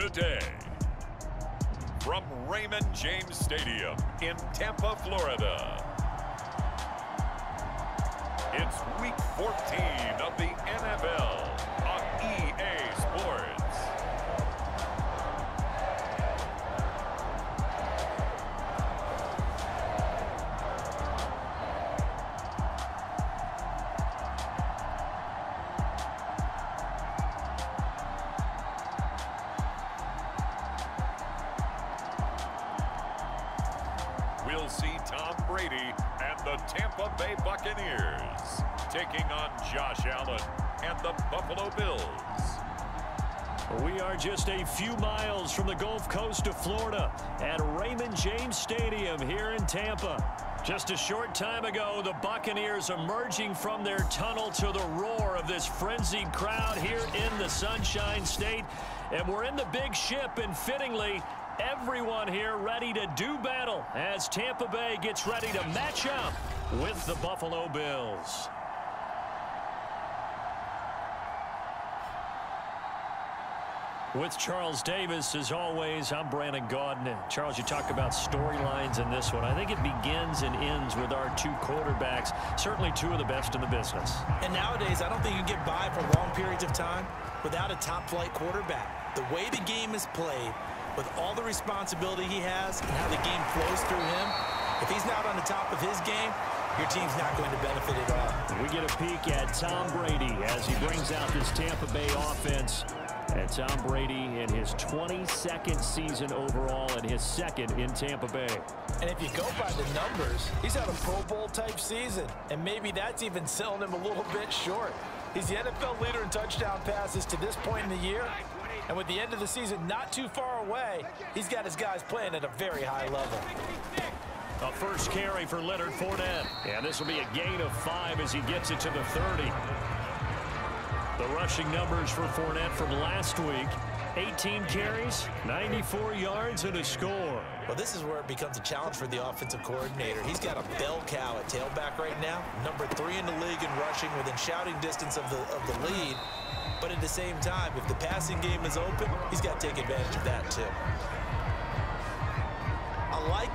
today. From Raymond James Stadium in Tampa, Florida. It's week 14 of the NFL just a few miles from the Gulf Coast of Florida at Raymond James Stadium here in Tampa. Just a short time ago, the Buccaneers emerging from their tunnel to the roar of this frenzied crowd here in the Sunshine State. And we're in the big ship, and fittingly, everyone here ready to do battle as Tampa Bay gets ready to match up with the Buffalo Bills. With Charles Davis, as always, I'm Brandon Gaudin. And Charles, you talk about storylines in this one. I think it begins and ends with our two quarterbacks, certainly two of the best in the business. And nowadays, I don't think you can get by for long periods of time without a top-flight quarterback. The way the game is played, with all the responsibility he has and how the game flows through him, if he's not on the top of his game, your team's not going to benefit at all. We get a peek at Tom Brady as he brings out this Tampa Bay offense. And Tom Brady in his 22nd season overall and his second in Tampa Bay. And if you go by the numbers, he's had a Pro Bowl type season. And maybe that's even selling him a little bit short. He's the NFL leader in touchdown passes to this point in the year. And with the end of the season not too far away, he's got his guys playing at a very high level. A first carry for Leonard Fournette. And this will be a gain of five as he gets it to the 30. The rushing numbers for Fournette from last week. 18 carries, 94 yards, and a score. Well, this is where it becomes a challenge for the offensive coordinator. He's got a bell cow at tailback right now, number three in the league in rushing within shouting distance of the, of the lead. But at the same time, if the passing game is open, he's got to take advantage of that too.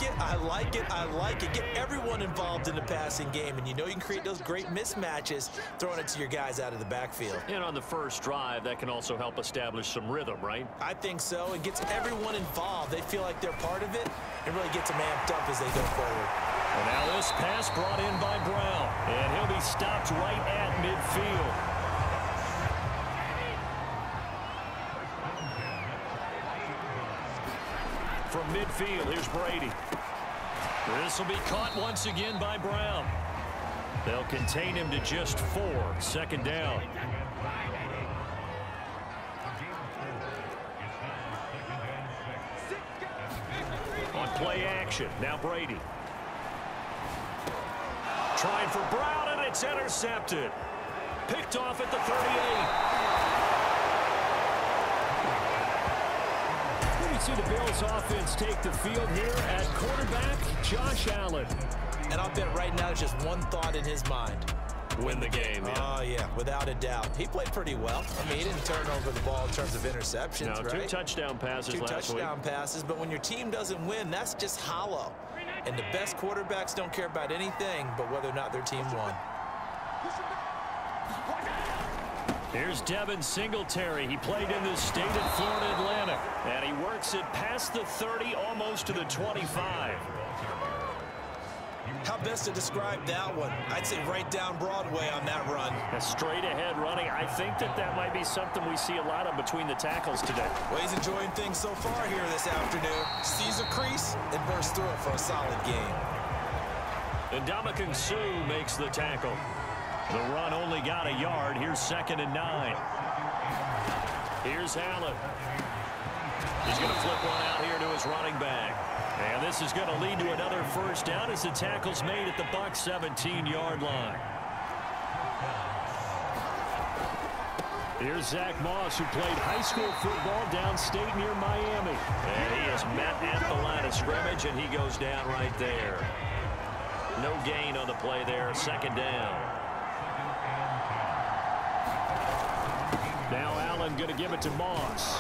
I like it, I like it, I like it. Get everyone involved in the passing game, and you know you can create those great mismatches throwing it to your guys out of the backfield. And on the first drive, that can also help establish some rhythm, right? I think so. It gets everyone involved. They feel like they're part of it and really gets them amped up as they go forward. And now this pass brought in by Brown, and he'll be stopped right at midfield. From midfield, here's Brady. This will be caught once again by Brown. They'll contain him to just four. Second down. On play action, now Brady. Trying for Brown, and it's intercepted. Picked off at the 38. See the Bills offense take the field here at quarterback Josh Allen. And I'll bet right now there's just one thought in his mind. Win the game. Yeah. Oh, yeah, without a doubt. He played pretty well. I mean, he didn't turn over the ball in terms of interceptions, no, right? two touchdown passes two touchdown week. passes, but when your team doesn't win, that's just hollow. And the best quarterbacks don't care about anything but whether or not their team won. Here's Devin Singletary. He played in the state of Florida Atlantic. And he works it past the 30, almost to the 25. How best to describe that one? I'd say right down Broadway on that run. A straight ahead running. I think that that might be something we see a lot of between the tackles today. Well, he's enjoying things so far here this afternoon. Sees a crease and bursts through it for a solid game. And Ndamukong Suh makes the tackle. The run only got a yard. Here's second and nine. Here's Allen. He's going to flip one out here to his running back. And this is going to lead to another first down as the tackle's made at the Bucs 17-yard line. Here's Zach Moss, who played high school football downstate near Miami. And he is met at the line of scrimmage, and he goes down right there. No gain on the play there. Second down. Going to give it to Moss.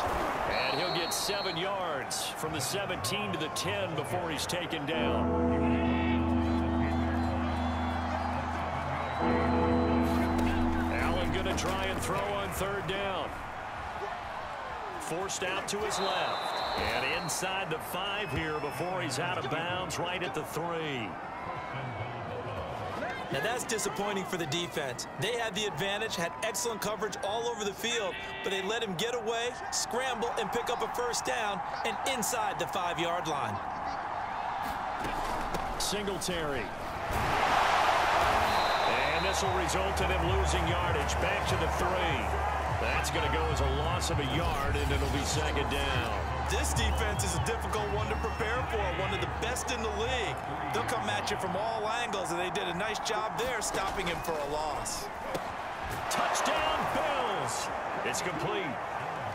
And he'll get seven yards from the 17 to the 10 before he's taken down. Allen going to try and throw on third down. Forced out to his left. And inside the five here before he's out of bounds right at the three. Now that's disappointing for the defense. They had the advantage, had excellent coverage all over the field, but they let him get away, scramble, and pick up a first down, and inside the five-yard line. Singletary. And this will result in him losing yardage back to the three. That's going to go as a loss of a yard, and it'll be second down. This defense is a difficult one to prepare for, one of the best in the league. They'll come at you from all angles, and they did a nice job there stopping him for a loss. Touchdown, Bills. It's complete.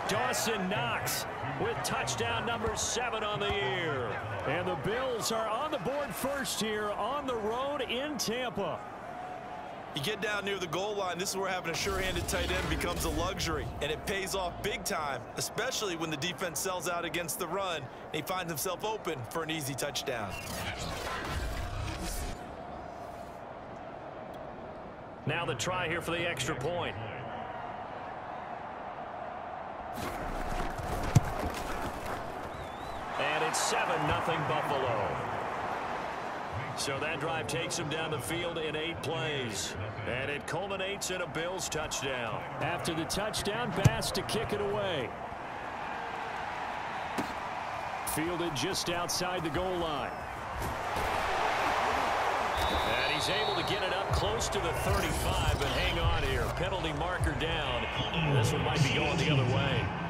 Dawson Knox with touchdown number seven on the year. And the Bills are on the board first here on the road in Tampa. You get down near the goal line, this is where having a sure-handed tight end becomes a luxury, and it pays off big time, especially when the defense sells out against the run, and he finds himself open for an easy touchdown. Now the try here for the extra point. And it's 7-0 Buffalo. So that drive takes him down the field in eight plays. And it culminates in a Bills touchdown. After the touchdown, Bass to kick it away. Fielded just outside the goal line. And he's able to get it up close to the 35, but hang on here. Penalty marker down. This one might be going the other way.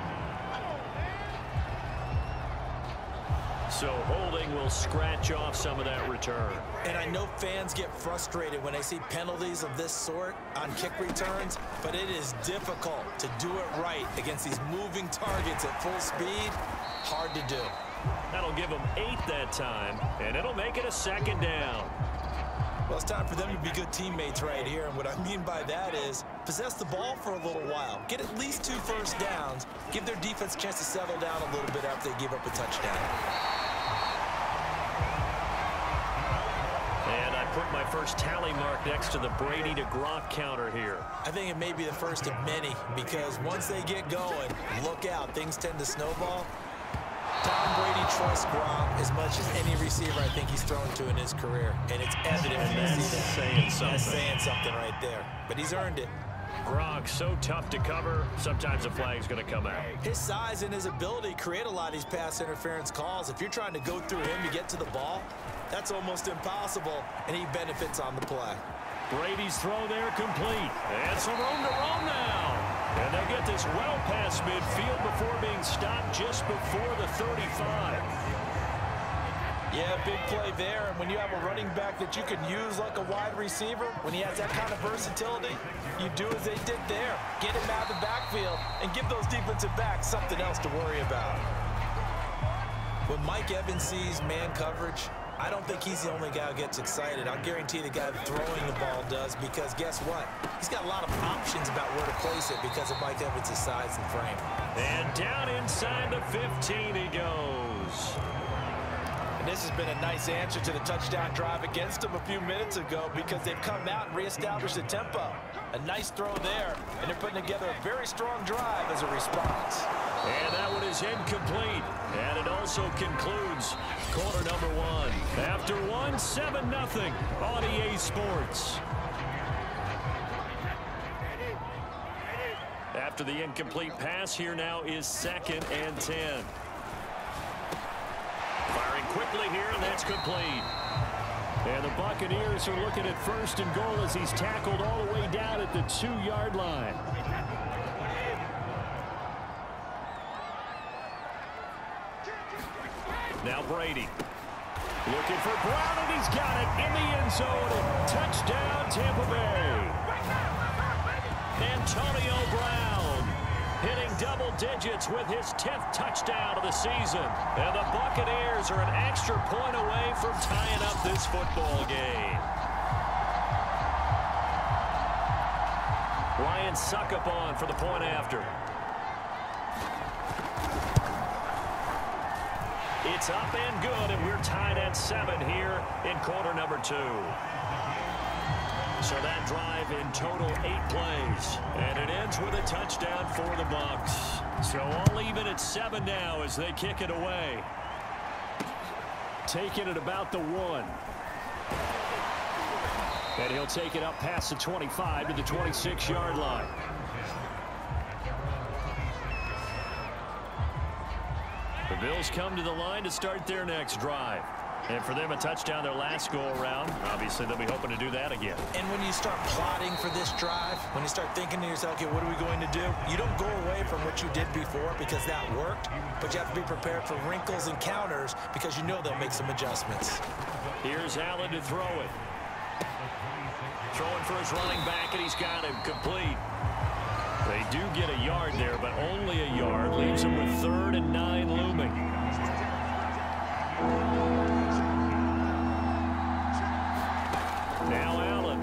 So holding will scratch off some of that return. And I know fans get frustrated when they see penalties of this sort on kick returns, but it is difficult to do it right against these moving targets at full speed. Hard to do. That'll give them eight that time, and it'll make it a second down. Well, it's time for them to be good teammates right here, and what I mean by that is possess the ball for a little while, get at least two first downs, give their defense a chance to settle down a little bit after they give up a touchdown. First tally mark next to the Brady to Gronk counter here. I think it may be the first of many because once they get going, look out, things tend to snowball. Tom Brady trusts Gronk as much as any receiver I think he's thrown to in his career, and it's evident season. Saying something. That's saying something right there, but he's earned it. Gronk so tough to cover, sometimes the flag's going to come out. His size and his ability create a lot of these pass interference calls. If you're trying to go through him to get to the ball, that's almost impossible, and he benefits on the play. Brady's throw there complete. And some room to roam now. And they get this well past midfield before being stopped just before the 35. Yeah, big play there. And when you have a running back that you can use like a wide receiver, when he has that kind of versatility, you do as they did there. Get him out of the backfield and give those defensive backs something else to worry about. When Mike Evans sees man coverage, I don't think he's the only guy who gets excited. I'll guarantee the guy throwing the ball does because guess what? He's got a lot of options about where to place it because of Mike Evans' size and frame. And down inside the 15 he goes. And this has been a nice answer to the touchdown drive against them a few minutes ago because they've come out and reestablished the tempo. A nice throw there, and they're putting together a very strong drive as a response. And that one is incomplete. And it also concludes quarter number one. After one, 7-0 on EA Sports. After the incomplete pass, here now is second and 10. Firing quickly here, and that's complete. And the Buccaneers are looking at first and goal as he's tackled all the way down at the two-yard line. Brady. Looking for Brown, and he's got it in the end zone. Touchdown, Tampa Bay. Antonio Brown hitting double digits with his 10th touchdown of the season. And the Buccaneers are an extra point away from tying up this football game. Ryan Succop on for the point after. It's up and good, and we're tied at seven here in quarter number two. So that drive in total eight plays. And it ends with a touchdown for the Bucs. So all even at seven now as they kick it away. Taking it about the one. And he'll take it up past the 25 to the 26-yard line. The Bills come to the line to start their next drive. And for them, a touchdown their last go-around. Obviously, they'll be hoping to do that again. And when you start plotting for this drive, when you start thinking to yourself, okay, what are we going to do? You don't go away from what you did before because that worked, but you have to be prepared for wrinkles and counters because you know they'll make some adjustments. Here's Allen to throw it. Throwing for his running back, and he's got him complete. They do get a yard there, but only a yard. Leaves them with third and nine looming. Now Allen.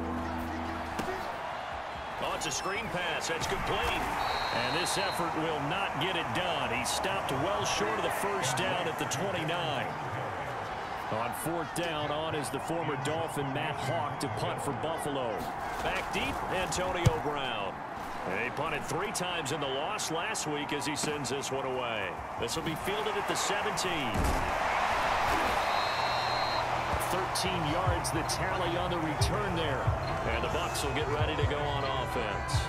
Oh, it's a screen pass. That's complete. And this effort will not get it done. He stopped well short of the first down at the 29. On fourth down, on is the former Dolphin Matt Haack to punt for Buffalo. Back deep, Antonio Brown. He punted three times in the loss last week as he sends this one away. This will be fielded at the 17. 13 yards the tally on the return there. And the Bucs will get ready to go on offense.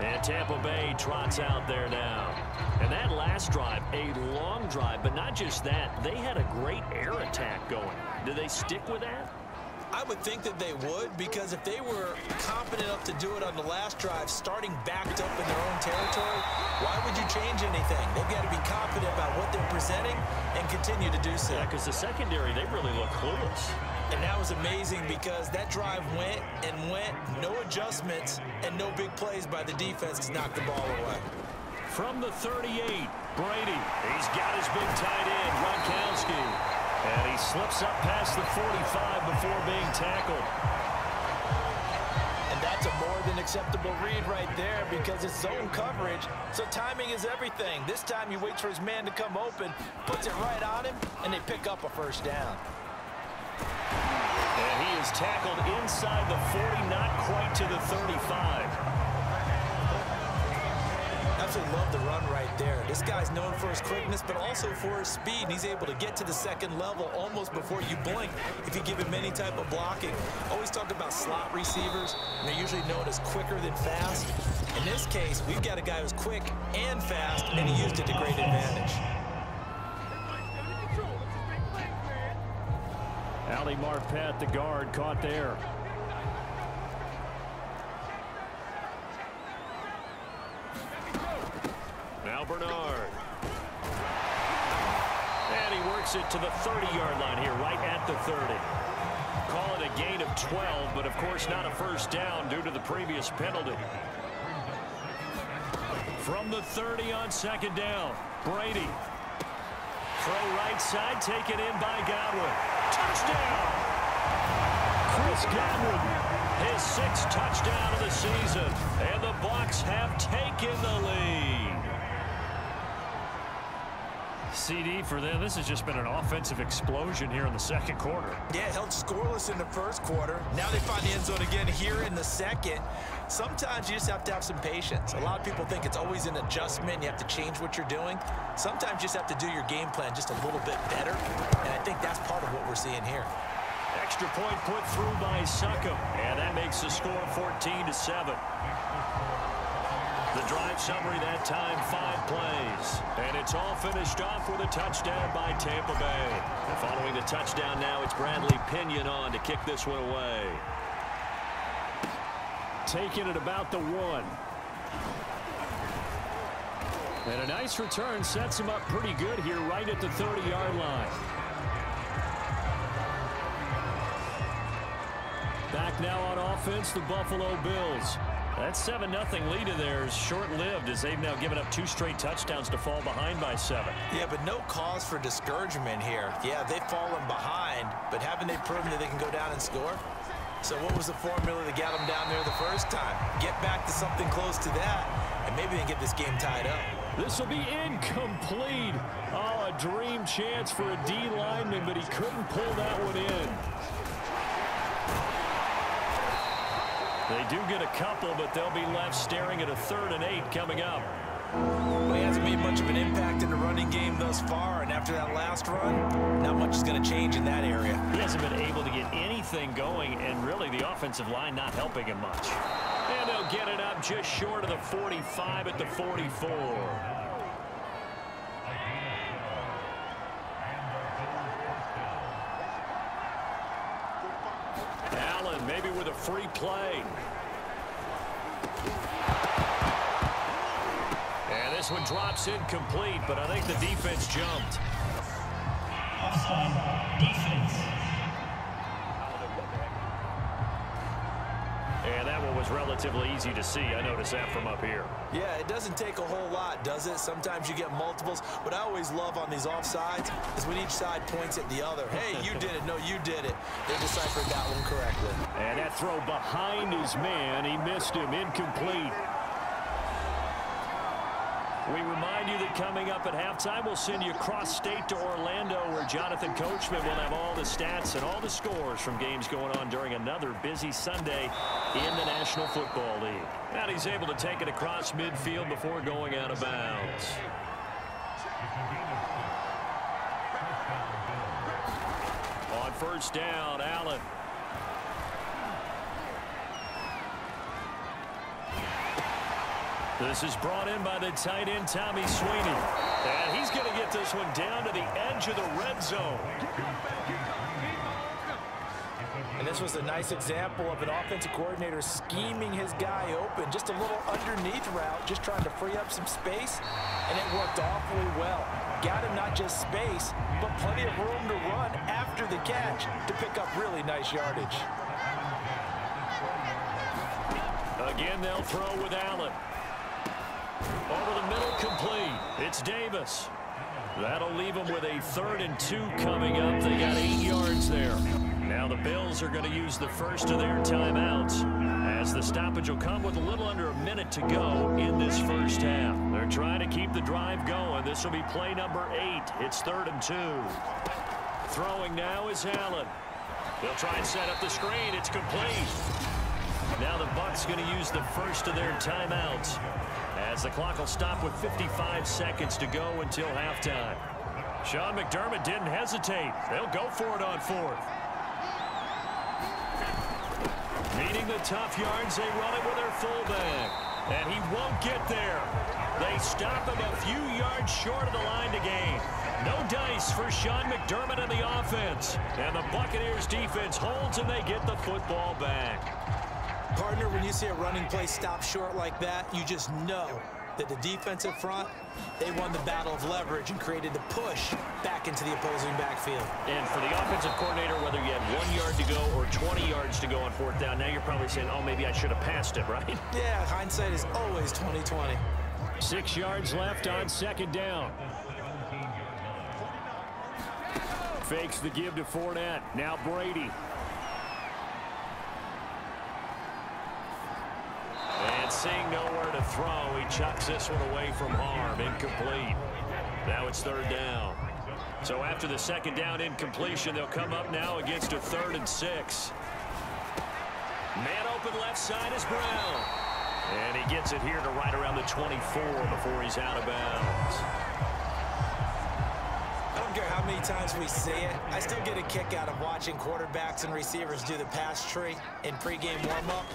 And Tampa Bay trots out there now. And that last drive, a long drive, but not just that. They had a great air attack going. Do they stick with that? I would think that they would because if they were confident enough to do it on the last drive, starting backed up in their own territory, why would you change anything? They've got to be confident about what they're presenting and continue to do so. Yeah, because the secondary, they really look clueless. And that was amazing because that drive went and went, no adjustments, and no big plays by the defense to knock the ball away. From the 38, Brady. He's got his big tight end, Gronkowski. And he slips up past the 45 before being tackled. And that's a more than acceptable read right there because it's zone coverage, so timing is everything. This time he waits for his man to come open, puts it right on him, and they pick up a first down. And he is tackled inside the 40, not quite to the 35 absolutely love the run right there. This guy's known for his quickness, but also for his speed. And He's able to get to the second level almost before you blink if you give him any type of blocking. Always talk about slot receivers, and they're usually known as quicker than fast. In this case, we've got a guy who's quick and fast, and he used it to great advantage. Ali Marpet, the guard, caught there. Bernard. And he works it to the 30-yard line here, right at the 30. Call it a gain of 12, but of course not a first down due to the previous penalty. From the 30 on second down, Brady. Throw right side, taken in by Godwin. Touchdown! Chris Godwin, his sixth touchdown of the season. And the Bucs have taken the lead. CD for them. This has just been an offensive explosion here in the second quarter. Yeah, held scoreless in the first quarter. Now they find the end zone again here in the second. Sometimes you just have to have some patience. A lot of people think it's always an adjustment. You have to change what you're doing. Sometimes you just have to do your game plan just a little bit better. And I think that's part of what we're seeing here. Extra point put through by Succop. And that makes the score 14 to 7. The drive summary that time, five plays. And it's all finished off with a touchdown by Tampa Bay. And following the touchdown now, it's Bradley Pinion on to kick this one away. Taking it about the one. And a nice return sets him up pretty good here right at the 30-yard line. Back now on offense, the Buffalo Bills. That 7-0 lead of theirs short-lived as they've now given up two straight touchdowns to fall behind by seven. Yeah, but no cause for discouragement here. Yeah, they've fallen behind, but haven't they proven that they can go down and score? So what was the formula that got them down there the first time? Get back to something close to that, and maybe they get this game tied up. This will be incomplete. Oh, a dream chance for a D lineman, but he couldn't pull that one in. They do get a couple, but they'll be left staring at a third and eight coming up. Well, he hasn't made much of an impact in the running game thus far, and after that last run, not much is going to change in that area. He hasn't been able to get anything going, and really the offensive line not helping him much. And they'll get it up just short of the 45 at the 44. Allen maybe with a free play. And this one drops incomplete, but I think the defense jumped. Defense. Relatively easy to see. I noticed that from up here. Yeah, it doesn't take a whole lot, does it? Sometimes you get multiples. What I always love on these offsides is when each side points at the other. Hey, you did it. No, you did it. They deciphered that one correctly. And that throw behind his man. He missed him. Incomplete. Coming up at halftime, we'll send you across state to Orlando, where Jonathan Coachman will have all the stats and all the scores from games going on during another busy Sunday in the National Football League. And he's able to take it across midfield before going out of bounds. On first down, Allen. This is brought in by the tight end, Tommy Sweeney. And he's going to get this one down to the edge of the red zone. And this was a nice example of an offensive coordinator scheming his guy open. Just a little underneath route, just trying to free up some space. And it worked awfully well. Got him not just space, but plenty of room to run after the catch to pick up really nice yardage. Again, they'll throw with Allen. Over the middle, complete. It's Davis. That'll leave them with a third and two coming up. They got eight yards there. Now the Bills are going to use the first of their timeouts as the stoppage will come with a little under a minute to go in this first half. They're trying to keep the drive going. This will be play number eight. It's third and two. Throwing now is Allen. They'll try and set up the screen. It's complete. Now the Bucs going to use the first of their timeouts as the clock will stop with 55 seconds to go until halftime. Sean McDermott didn't hesitate. They'll go for it on fourth. Meeting the tough yards, they run it with their fullback. And he won't get there. They stop him a few yards short of the line to gain. No dice for Sean McDermott and the offense. And the Buccaneers defense holds and they get the football back. Partner, when you see a running play stop short like that, you just know that the defensive front, they won the battle of leverage and created the push back into the opposing backfield. And for the offensive coordinator, whether you had one yard to go or 20 yards to go on fourth down, now you're probably saying, oh, maybe I should have passed it, right? Yeah, hindsight is always 2020. Six yards left on second down. Fakes the give to Fournette. Now Brady. And seeing nowhere to throw, he chucks this one away from harm. Incomplete. Now it's third down. So after the second down incompletion, they'll come up now against a third and six. Man open left side is Brown. And he gets it here to right around the 24 before he's out of bounds. I don't care how many times we see it. I still get a kick out of watching quarterbacks and receivers do the pass tree in pregame warm-up.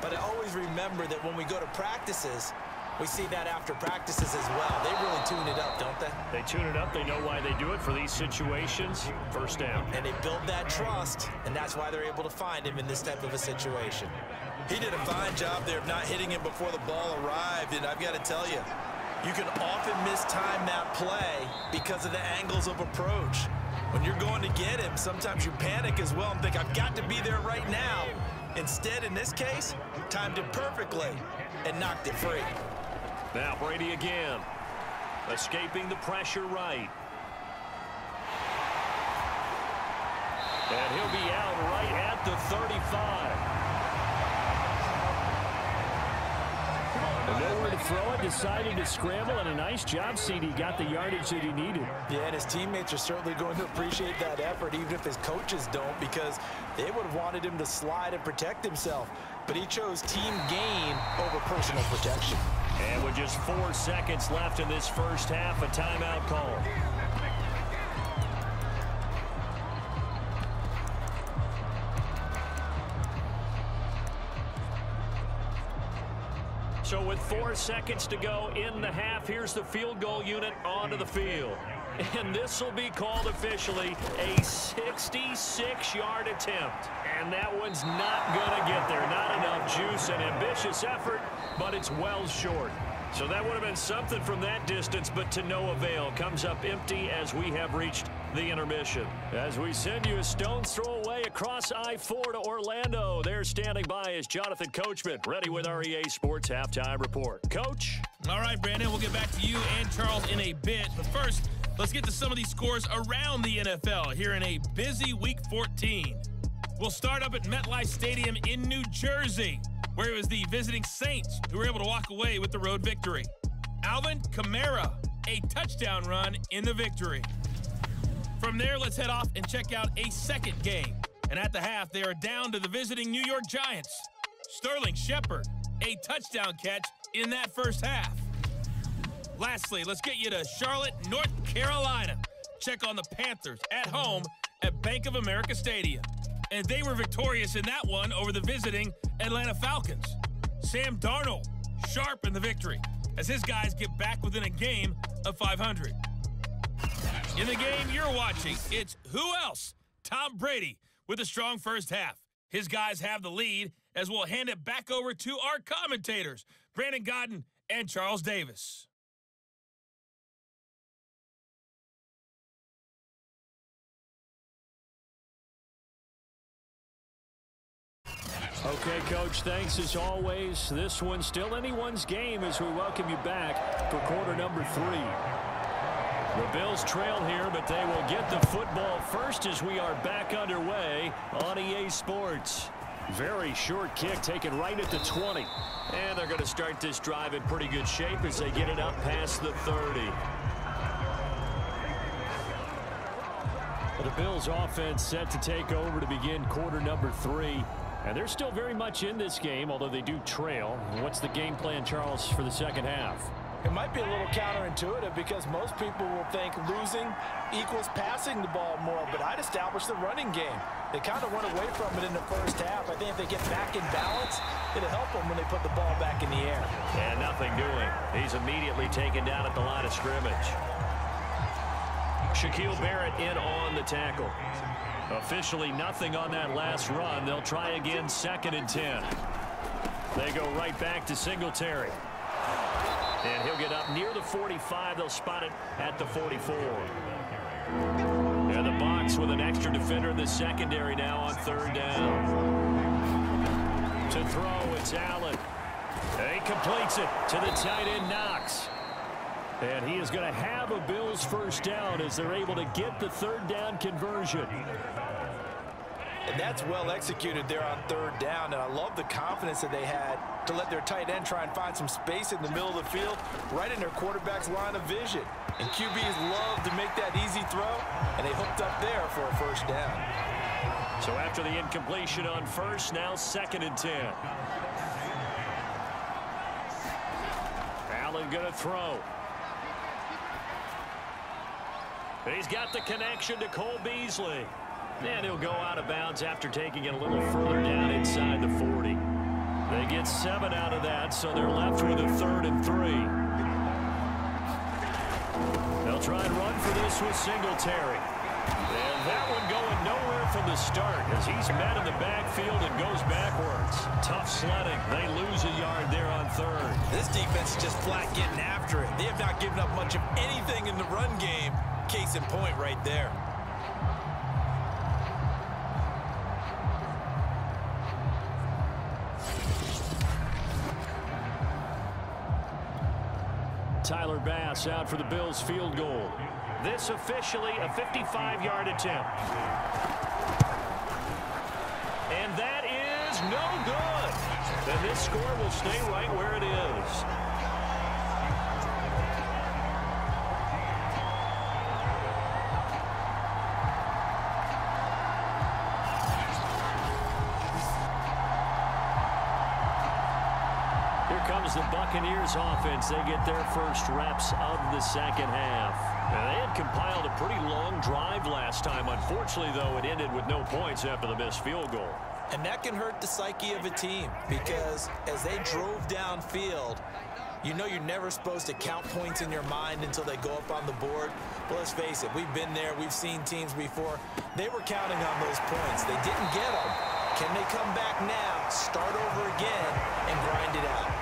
But I always remember that when we go to practices, we see that after practices as well. They really tune it up, don't they? They tune it up. They know why they do it for these situations. First down. And they build that trust, and that's why they're able to find him in this type of a situation. He did a fine job there of not hitting him before the ball arrived, and I've got to tell you, you can often mistime that play because of the angles of approach. When you're going to get him, sometimes you panic as well and think, I've got to be there right now. Instead, in this case, timed it perfectly and knocked it free. Now Brady again. Escaping the pressure right. And he'll be out right at the 35. And nowhere to throw it, decided to scramble, and a nice job, CD. Got the yardage that he needed. Yeah, and his teammates are certainly going to appreciate that effort, even if his coaches don't, because they would have wanted him to slide and protect himself. But he chose team gain over personal protection. And with just four seconds left in this first half, a timeout call. So with four seconds to go in the half, here's the field goal unit onto the field. And this will be called officially a 66-yard attempt. And that one's not going to get there. Not enough juice and ambitious effort, but it's well short. So that would have been something from that distance, but to no avail. Comes up empty as we have reached the intermission. As we send you a stone's throw across I-4 to Orlando. There standing by is Jonathan Coachman, ready with our EA Sports Halftime Report. Coach? All right, Brandon, we'll get back to you and Charles in a bit. But first, let's get to some of these scores around the NFL here in a busy Week 14. We'll start up at MetLife Stadium in New Jersey where it was the visiting Saints who were able to walk away with the road victory. Alvin Kamara, a touchdown run in the victory. From there, let's head off and check out a second game. And at the half, they are down to the visiting New York Giants. Sterling Shepard, a touchdown catch in that first half. Lastly, let's get you to Charlotte, North Carolina. Check on the Panthers at home at Bank of America Stadium and they were victorious in that one over the visiting Atlanta Falcons. Sam Darnold, sharp in the victory, as his guys get back within a game of 500. In the game you're watching, it's who else? Tom Brady with a strong first half. His guys have the lead as we'll hand it back over to our commentators, Brandon Gaudin and Charles Davis. Okay, Coach, thanks as always. This one's still anyone's game as we welcome you back for quarter number three. The Bills trail here, but they will get the football first as we are back underway on EA Sports. Very short kick taken right at the 20. And they're going to start this drive in pretty good shape as they get it up past the 30. The Bills offense set to take over to begin quarter number three. And they're still very much in this game, although they do trail. What's the game plan, Charles, for the second half? It might be a little counterintuitive because most people will think losing equals passing the ball more, but I'd establish the running game. They kind of went away from it in the first half. I think if they get back in balance, it'll help them when they put the ball back in the air. And nothing doing. He's immediately taken down at the line of scrimmage. Shaquille Barrett in on the tackle. Officially nothing on that last run. They'll try again second and 10. They go right back to Singletary. And he'll get up near the 45. They'll spot it at the 44. And the box with an extra defender in the secondary now on third down. To throw, it's Allen. He completes it to the tight end, Knox. And he is going to have a Bills first down as they're able to get the third down conversion. And that's well executed there on third down. And I love the confidence that they had to let their tight end try and find some space in the middle of the field, right in their quarterback's line of vision. And QBs love to make that easy throw, and they hooked up there for a first down. So after the incompletion on first, now second and 10. Allen going to throw. He's got the connection to Cole Beasley. And he'll go out of bounds after taking it a little further down inside the 40. They get seven out of that, so they're left with a third and three. They'll try and run for this with Singletary. And that one going nowhere from the start as he's met in the backfield and goes backwards. Tough sledding. They lose a yard there on third. This defense is just flat getting after it. They have not given up much of anything in the run game. Case in point right there. Tyler Bass out for the Bills field goal. This officially a 55-yard attempt. And that is no good. then this score will stay right where it is. Buccaneers offense. They get their first reps of the second half. They had compiled a pretty long drive last time. Unfortunately, though, it ended with no points after the missed field goal. And that can hurt the psyche of a team because as they drove downfield, you know you're never supposed to count points in your mind until they go up on the board. But let's face it, we've been there. We've seen teams before. They were counting on those points. They didn't get them. Can they come back now, start over again, and grind it out?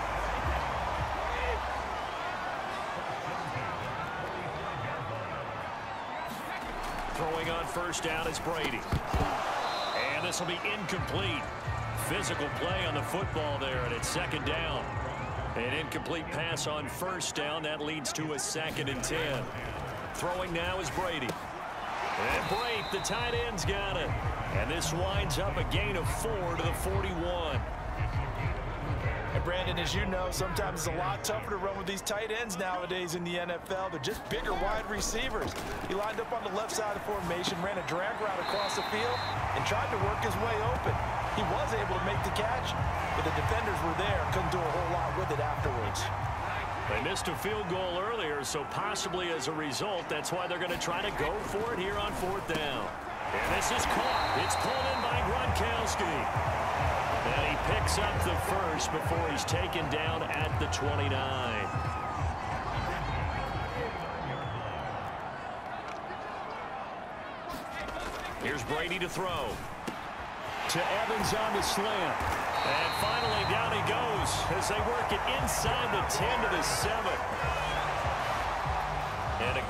First down is Brady. And this will be incomplete. Physical play on the football there, and it's second down. An incomplete pass on first down. That leads to a second and ten. Throwing now is Brady. And Brate, the tight end's got it. And this winds up a gain of four to the 41. And Brandon, as you know, sometimes it's a lot tougher to run with these tight ends nowadays in the NFL. They're just bigger wide receivers. He lined up on the left side of formation, ran a drag route across the field, and tried to work his way open. He was able to make the catch, but the defenders were there, couldn't do a whole lot with it afterwards. They missed a field goal earlier, so possibly as a result, that's why they're going to try to go for it here on fourth down. And this is caught. It's pulled in by Gronkowski. Picks up the first before he's taken down at the 29. Here's Brady to throw. To Evans on the slam. And finally down he goes as they work it inside the 10 to the 7.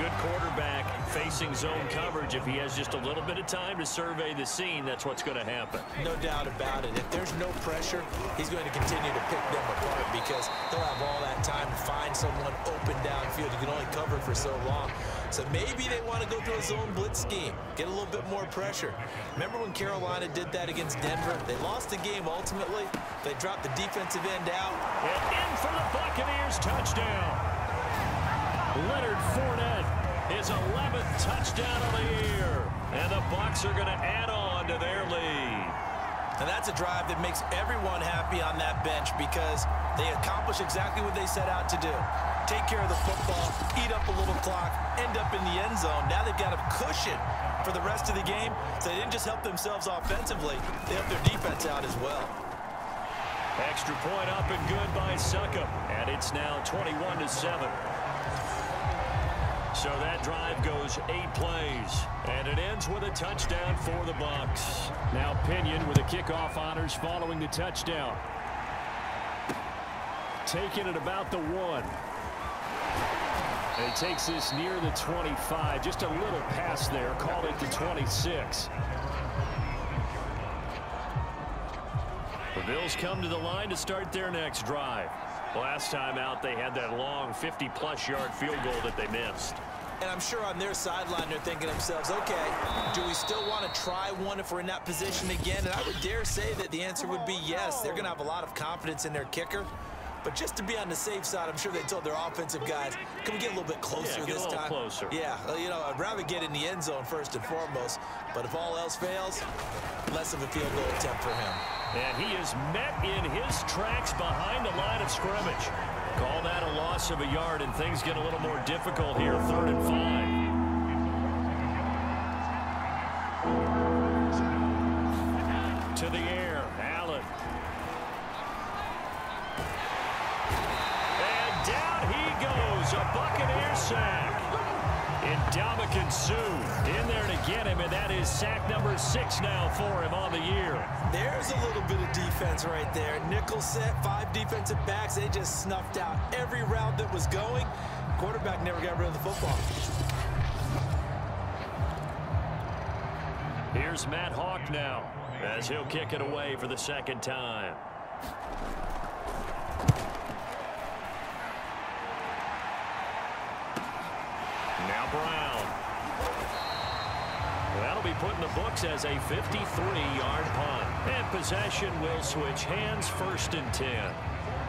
Good quarterback facing zone coverage. If he has just a little bit of time to survey the scene, that's what's going to happen. No doubt about it. If there's no pressure, he's going to continue to pick them apart because he'll have all that time to find someone open downfield. You can only cover for so long. So maybe they want to go to a zone blitz scheme, get a little bit more pressure. Remember when Carolina did that against Denver? They lost the game ultimately. They dropped the defensive end out. And in for the Buccaneers touchdown. Leonard Fournette, his 11th touchdown of the year. And the Bucs are going to add on to their lead. And that's a drive that makes everyone happy on that bench because they accomplish exactly what they set out to do. Take care of the football, eat up a little clock, end up in the end zone. Now they've got a cushion for the rest of the game. So they didn't just help themselves offensively, they helped their defense out as well. Extra point up and good by Succop. And it's now 21 to 7. So that drive goes eight plays, and it ends with a touchdown for the Bucs. Now Pinion with the kickoff honors following the touchdown. Taking it about the one. And he takes this near the 25. Just a little pass there. Call it the 26. The Bills come to the line to start their next drive. Last time out, they had that long 50-plus yard field goal that they missed. And I'm sure on their sideline they're thinking to themselves, okay, do we still want to try one if we're in that position again? And I would dare say that the answer would be yes. They're going to have a lot of confidence in their kicker. But just to be on the safe side, I'm sure they told their offensive guys, can we get a little bit closer yeah, this time? closer. Yeah, you know, I'd rather get in the end zone first and foremost. But if all else fails, less of a field goal attempt for him. And he is met in his tracks behind the line of scrimmage. Call that a loss of a yard, and things get a little more difficult here, third and five. Get him, and that is sack number six now for him on the year. There's a little bit of defense right there. Nickel set, five defensive backs. They just snuffed out every route that was going. Quarterback never got rid of the football. Here's Matt Haack now as he'll kick it away for the second time. Now Brown. That'll be put in the books as a 53-yard punt. And possession will switch hands first and 10.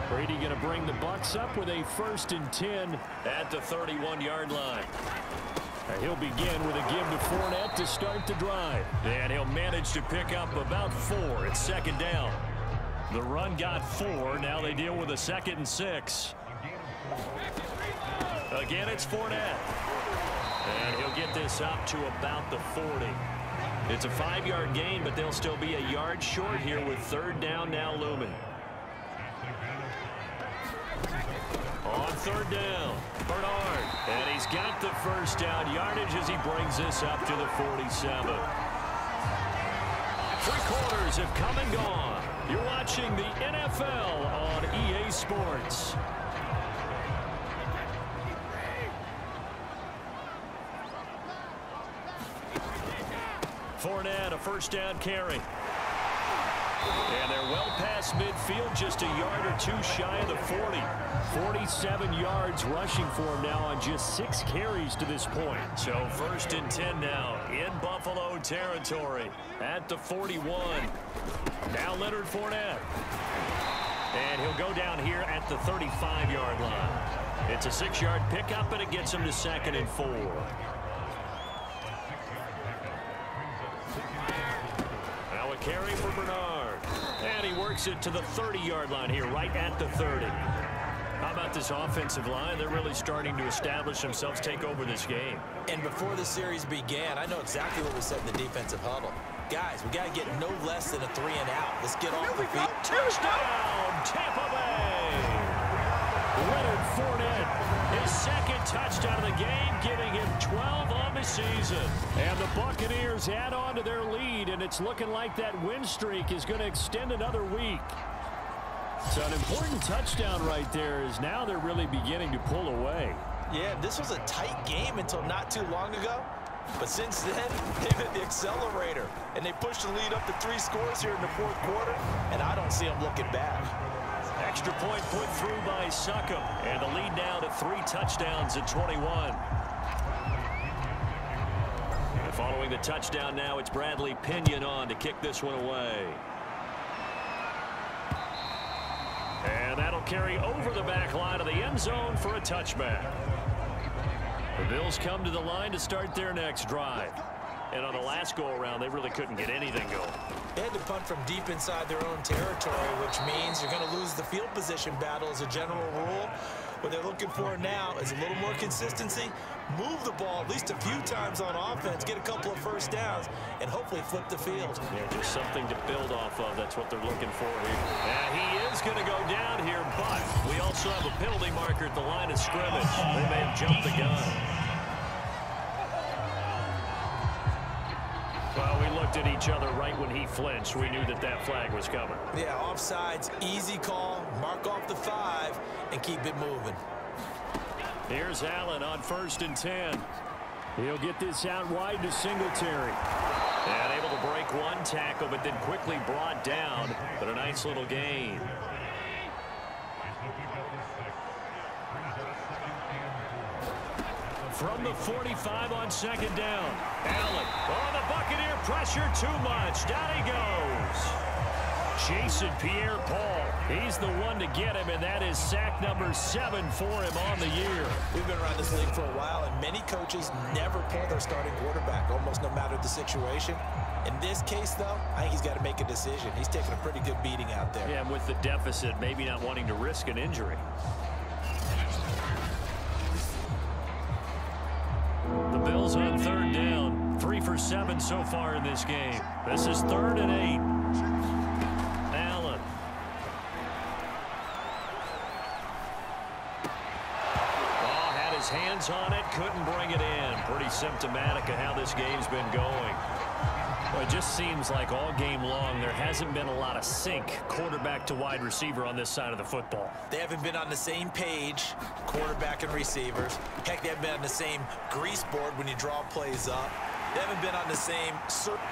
Brady going to bring the Bucs up with a first and 10 at the 31-yard line. He'll begin with a give to Fournette to start the drive. And he'll manage to pick up about four at second down. The run got four. Now they deal with a second and six. Again, it's Fournette. And he'll get this up to about the 40. It's a five-yard gain, but they'll still be a yard short here with third down now looming. On third down, Bernard. And he's got the first down yardage as he brings this up to the 47. Three quarters have come and gone. You're watching the NFL on EA Sports. First down carry. And they're well past midfield, just a yard or two shy of the 40. 47 yards rushing for him now on just six carries to this point. So first and 10 now in Buffalo territory at the 41. Now Leonard Fournette. And he'll go down here at the 35-yard line. It's a six-yard pickup, and it gets him to second and four. Now a carry for Bernard. And he works it to the 30-yard line here, right at the 30. How about this offensive line? They're really starting to establish themselves, take over this game. And before the series began, I know exactly what was said in the defensive huddle. Guys, we got to get no less than a three and out. Let's get off the field. Touchdown, Tampa Bay! Touchdown of the game, giving him 12 on the season. And the Buccaneers add on to their lead, and it's looking like that win streak is going to extend another week. So an important touchdown right there is now they're really beginning to pull away. Yeah, this was a tight game until not too long ago. But since then, they've hit the accelerator. And they pushed the lead up to three scores here in the fourth quarter. And I don't see them looking back. Extra point put through by Succop. And the lead now to three touchdowns at 21. And following the touchdown now, it's Bradley Pinion on to kick this one away. And that'll carry over the back line of the end zone for a touchback. The Bills come to the line to start their next drive. And on the last go-around, they really couldn't get anything going. They had to punt from deep inside their own territory, which means you're going to lose the field position battle as a general rule. What they're looking for now is a little more consistency, move the ball at least a few times on offense, get a couple of first downs, and hopefully flip the field. Yeah, just something to build off of. That's what they're looking for here. Yeah, he is going to go down here, but we also have a penalty marker at the line of scrimmage. They may have jumped the gun. Looked at each other right when he flinched. We knew that that flag was coming. Yeah, offsides, easy call, mark off the five, and keep it moving. Here's Allen on first and 10. He'll get this out wide to Singletary. And able to break one tackle, but then quickly brought down. But a nice little gain. From the 45 on second down. Allen. Oh, the Buccaneer pressure too much. Down he goes. Jason Pierre-Paul. He's the one to get him, and that is sack number seven for him on the year. We've been around this league for a while, and many coaches never pull their starting quarterback, almost no matter the situation. In this case, though, I think he's got to make a decision. He's taking a pretty good beating out there. Yeah, and with the deficit, maybe not wanting to risk an injury. Bills on third down. Three for seven so far in this game. This is third and eight. Allen. Oh, had his hands on it, couldn't bring it in. Pretty symptomatic of how this game's been going. Well, it just seems like all game long there hasn't been a lot of sync quarterback to wide receiver on this side of the football. They haven't been on the same page, quarterback and receivers. Heck, they haven't been on the same grease board when you draw plays up. They haven't been on the same...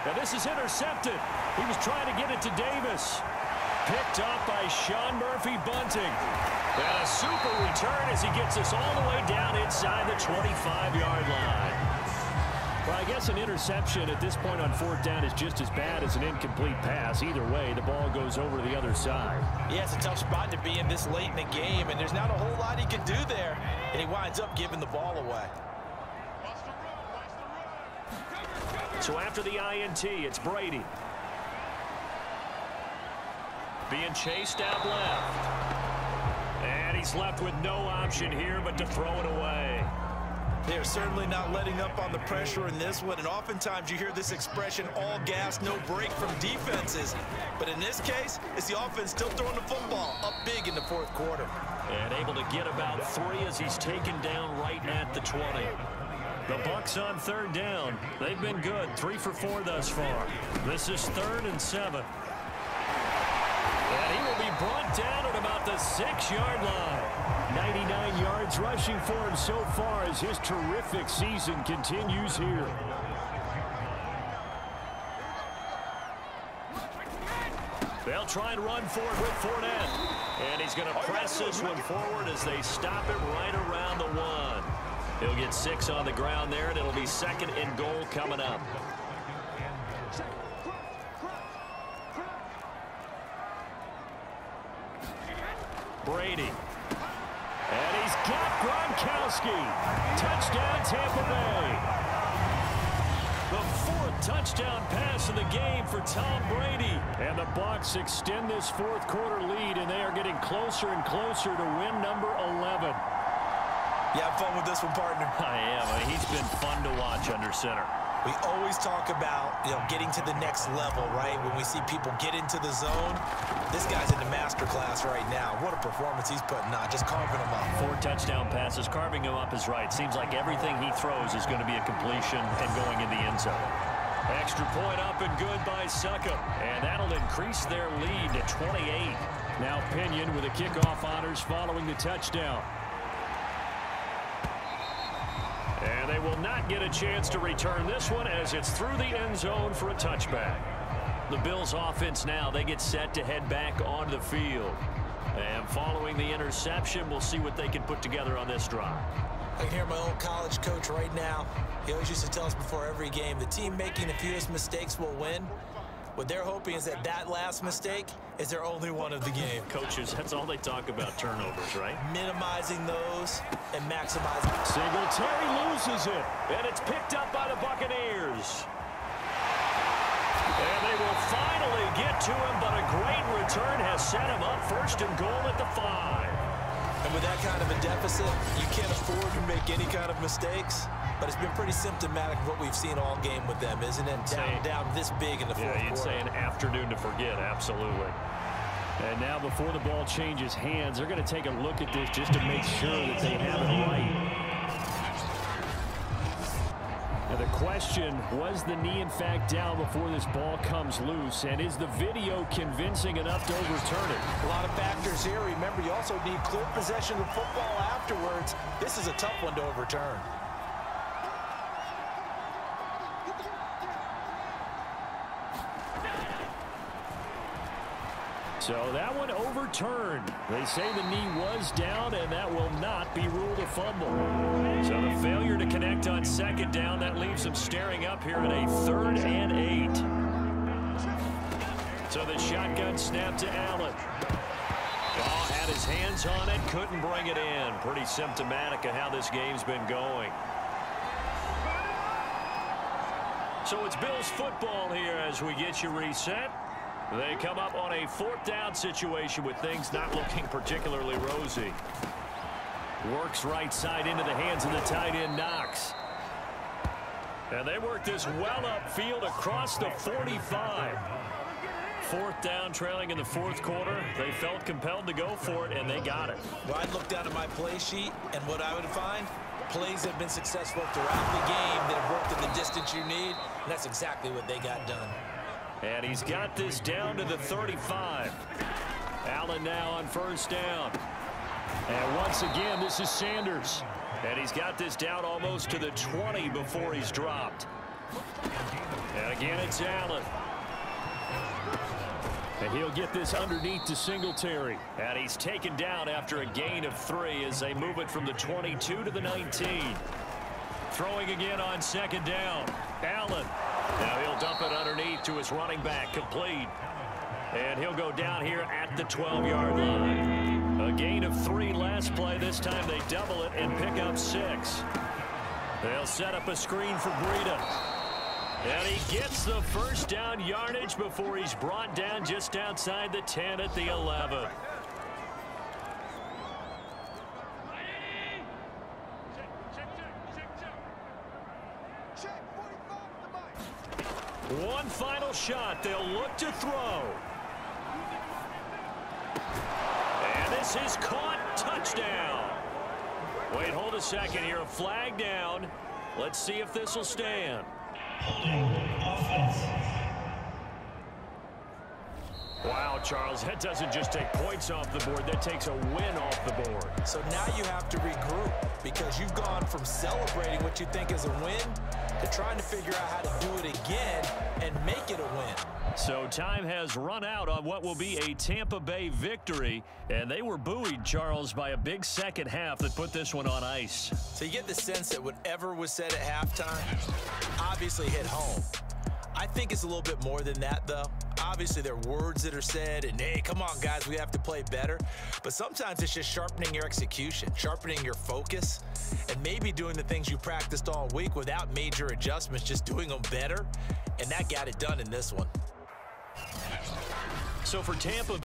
Now this is intercepted. He was trying to get it to Davis. Picked up by Sean Murphy Bunting. And a super return as he gets us all the way down inside the 25-yard line. Well, I guess an interception at this point on fourth down is just as bad as an incomplete pass. Either way, the ball goes over to the other side. Yeah, it's a tough spot to be in this late in the game, and there's not a whole lot he can do there, and he winds up giving the ball away. So after the INT, it's Brady. Being chased out left. And he's left with no option here but to throw it away. They're certainly not letting up on the pressure in this one, and oftentimes you hear this expression, all gas, no brake from defenses. But in this case, it's the offense still throwing the football up big in the fourth quarter. And able to get about three as he's taken down right at the 20. The Bucks on third down. They've been good, three for four thus far. This is third and seven. And he will be brought down at about the six-yard line. 99 yards rushing for him so far as his terrific season continues here. They'll try and run forward with Fournette. And he's going to press this one forward as they stop it right around the one. He'll get six on the ground there, and it'll be second and goal coming up. Brady. And he's got Gronkowski. Touchdown, Tampa Bay. The fourth touchdown pass of the game for Tom Brady. And the Bucs extend this fourth quarter lead, and they are getting closer and closer to win number 11. You have fun with this one, partner? I am. He's been fun to watch under center. We always talk about, you know, getting to the next level, right? When we see people get into the zone, this guy's in the master class right now. What a performance he's putting on, just carving them up. Four touchdown passes, carving him up is right. Seems like everything he throws is going to be a completion and going in the end zone. Extra point up and good by Succop. And that'll increase their lead to 28. Now Pinion with the kickoff honors following the touchdown. And they will not get a chance to return this one as it's through the end zone for a touchback. The Bills offense now, they get set to head back onto the field. And following the interception, we'll see what they can put together on this drive. I can hear my old college coach right now. He always used to tell us before every game, the team making the fewest mistakes will win. What they're hoping is that that last mistake is their only one of the game. Coaches, that's all they talk about, turnovers, right? Minimizing those and maximizing. Singletary loses it, and it's picked up by the Buccaneers. And they will finally get to him, but a great return has set him up first and goal at the five. And with that kind of a deficit, you can't afford to make any kind of mistakes. But it's been pretty symptomatic of what we've seen all game with them, isn't it? Down, say, down this big in the fourth quarter. Yeah, you'd say an afternoon to forget, absolutely. And now before the ball changes hands, they're going to take a look at this just to make sure that they have it right. Now the question, was the knee in fact down before this ball comes loose? And is the video convincing enough to overturn it? A lot of factors here. Remember, you also need clear possession of the football afterwards. This is a tough one to overturn. So that one overturned. They say the knee was down, and that will not be ruled a fumble. So the failure to connect on second down, that leaves them staring up here at a third and eight. So the shotgun snap to Allen. Oh, had his hands on it, couldn't bring it in. Pretty symptomatic of how this game's been going. So it's Bills football here as we get you reset. They come up on a fourth down situation with things not looking particularly rosy. Works right side into the hands of the tight end Knox. And they work this well upfield across the 45. Fourth down trailing in the fourth quarter. They felt compelled to go for it, and they got it. Well, I looked look down at my play sheet, and what I would find, plays have been successful throughout the game that have worked in the distance you need, and that's exactly what they got done. And he's got this down to the 35. Allen now on first down. And once again, this is Sanders. And he's got this down almost to the 20 before he's dropped. And again, it's Allen. And he'll get this underneath to Singletary. And he's taken down after a gain of three as they move it from the 22 to the 19. Throwing again on second down. Allen. Now he'll dump it underneath to his running back. Complete. And he'll go down here at the 12-yard line. A gain of three last play. This time they double it and pick up six. They'll set up a screen for Breida. And he gets the first down yardage before he's brought down just outside the 10 at the 11. One final shot. They'll look to throw. And this is caught. Touchdown. Wait, hold a second here. A flag down. Let's see if this will stand. Holding offense. Wow, Charles, that doesn't just take points off the board. That takes a win off the board. So now you have to regroup because you've gone from celebrating what you think is a win to trying to figure out how to do it again and make it a win. So time has run out on what will be a Tampa Bay victory, and they were buoyed, Charles, by a big second half that put this one on ice. So you get the sense that whatever was said at halftime obviously hit home. I think it's a little bit more than that, though. Obviously, there are words that are said, and hey, come on, guys, we have to play better. But sometimes it's just sharpening your execution, sharpening your focus, and maybe doing the things you practiced all week without major adjustments, just doing them better. And that got it done in this one. So for Tampa